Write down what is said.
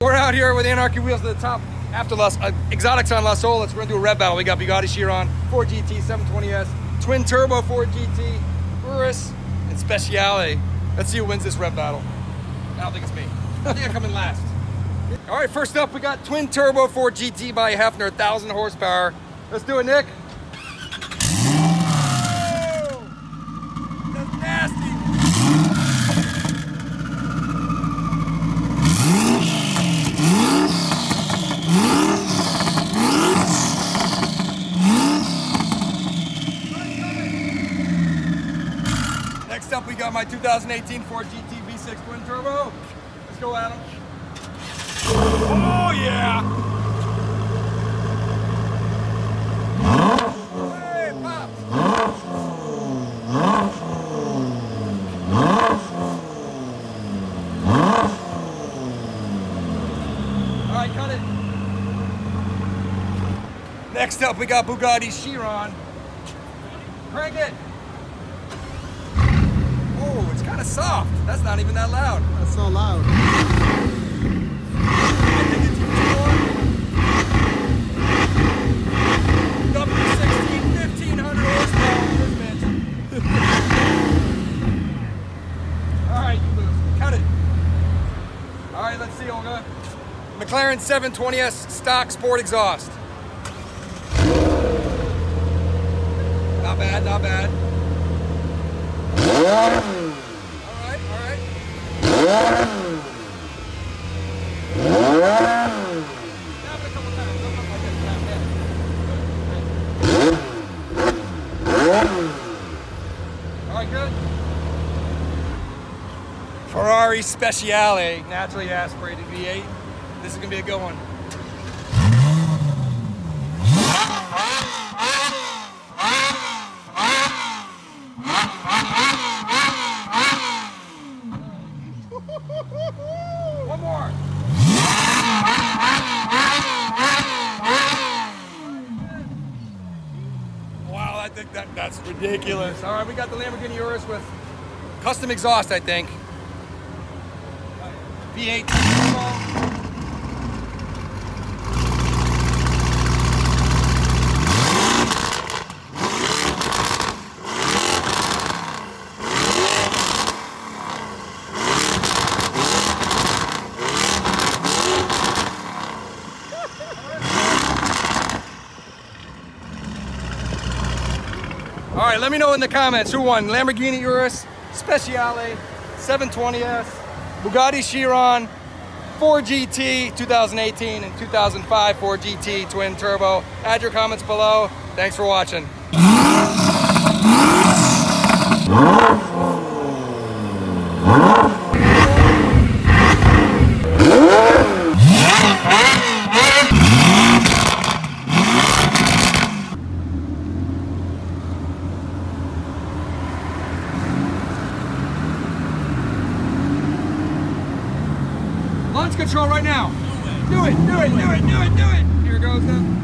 We're out here with ANRKY Wheels at the top after Las, uh, Exotics on Las Olas. We're gonna do a rev battle. We got Bugatti Chiron, Ford GT, 720S, twin turbo Ford GT, Urus, and Speciale. Let's see who wins this rev battle. I don't think it's me. I think I come in last. All right, first up, we got twin turbo Ford GT by Heffner, 1,000 horsepower. Let's do it, Nick. That's nasty. Next up, we got my 2018 Ford GT V6 twin turbo. Let's go, Adam. Oh, yeah. All right, cut it. Next up, we got Bugatti Chiron. Crank it. Kind of soft. That's not even that loud. That's so loud. I think it's W16, 1500 horsepower on this bitch. All right, you lose. Cut it. All right, let's see, Olga. McLaren 720S stock sport exhaust. Not bad, not bad. Ferrari Speciale, naturally aspirated V8. This is gonna be a good one. One think that that's ridiculous. All right, we got the Lamborghini Urus with custom exhaust, I think. V8 turbo. All right, let me know in the comments who won. Lamborghini Urus, Speciale, 720S, Bugatti Chiron, Ford GT 2018 and 2005 Ford GT twin turbo. Add your comments below. Thanks for watching. Launch control right now. Do it, do it, do it, do it, do it. Here goes the Chiron.